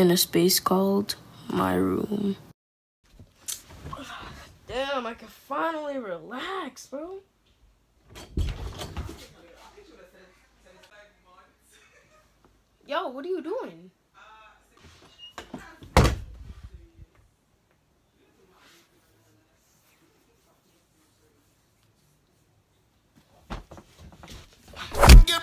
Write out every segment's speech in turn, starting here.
in a space called my room. Damn, I can finally relax, bro. Yo, what are you doing? Yo,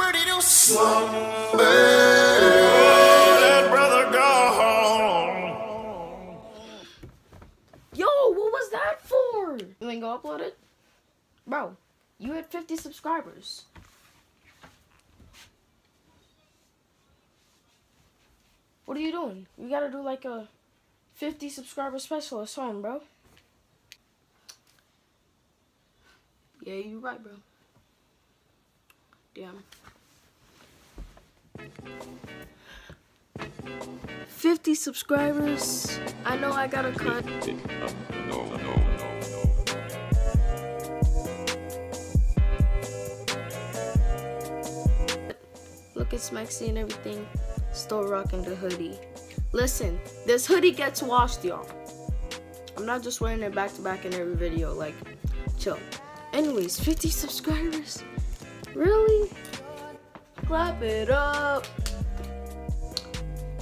go upload it? Bro, you had 50 subscribers. What are you doing? You gotta do like a 50 subscriber special or something, bro. Yeah, you right, bro. Damn. 50 subscribers. I know I gotta cut. Look at Smexy and everything. Still rocking the hoodie. Listen, this hoodie gets washed, y'all. I'm not just wearing it back to back in every video. Like, chill. Anyways, 50 subscribers. Really? Clap it up.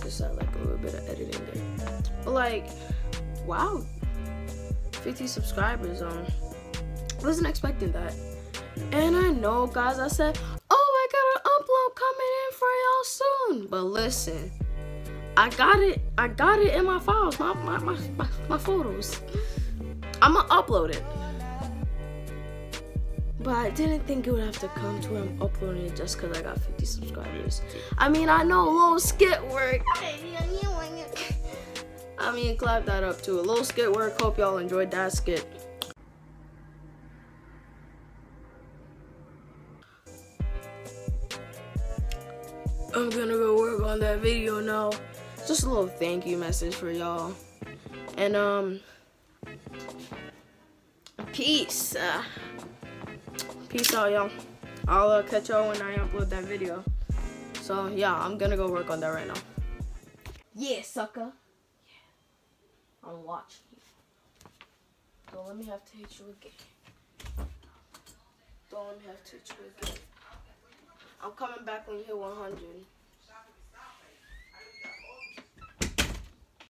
Just had like a little bit of editing there. But like, wow. 50 subscribers um wasn't expecting that. And I know guys I said, y'all. But listen, I got it, I got it in my files, my my my, my, my photos. I'ma upload it. But I didn't think it would have to come to him uploading it just because I got 50 subscribers. I mean, I know a little skit work. I mean, clap that up too. A little skit work. Hope y'all enjoyed that skit. I'm gonna go work on that video now. Just a little thank you message for y'all. And, um, peace. Uh, Peace out, y'all. I'll uh, catch y'all when I upload that video. So, yeah, I'm gonna go work on that right now. Yeah, sucker. Yeah. I'm watching you. Don't let me have to hit you again. Don't let me have to hit you again. I'm coming back when you hit 100.